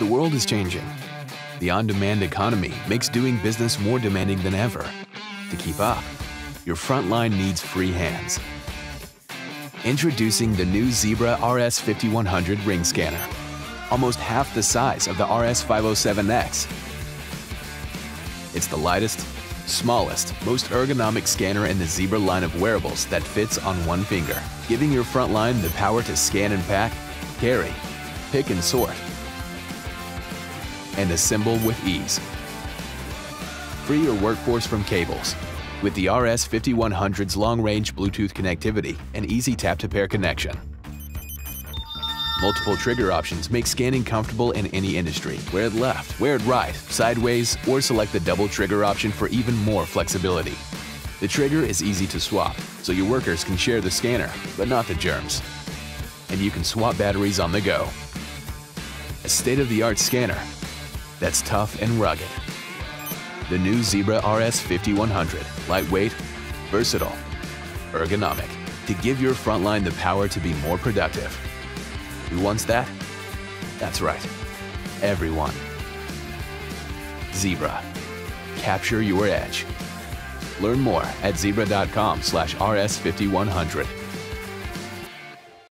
The world is changing. The on-demand economy makes doing business more demanding than ever. To keep up, your frontline needs free hands. Introducing the new Zebra RS5100 ring scanner. Almost half the size of the RS507X. It's the lightest, smallest, most ergonomic scanner in the Zebra line of wearables that fits on one finger, giving your frontline the power to scan and pack, carry, pick and sort, and assemble with ease. Free your workforce from cables with the RS5100's long-range Bluetooth connectivity and easy tap-to-pair connection. Multiple trigger options make scanning comfortable in any industry. Wear it left, wear it right, sideways, or select the double trigger option for even more flexibility. The trigger is easy to swap, so your workers can share the scanner, but not the germs. And you can swap batteries on the go. A state-of-the-art scanner that's tough and rugged. The new Zebra RS5100, lightweight, versatile, ergonomic, to give your frontline the power to be more productive. Who wants that? That's right, everyone. Zebra. Capture your edge. Learn more at zebra.com slash rs5100.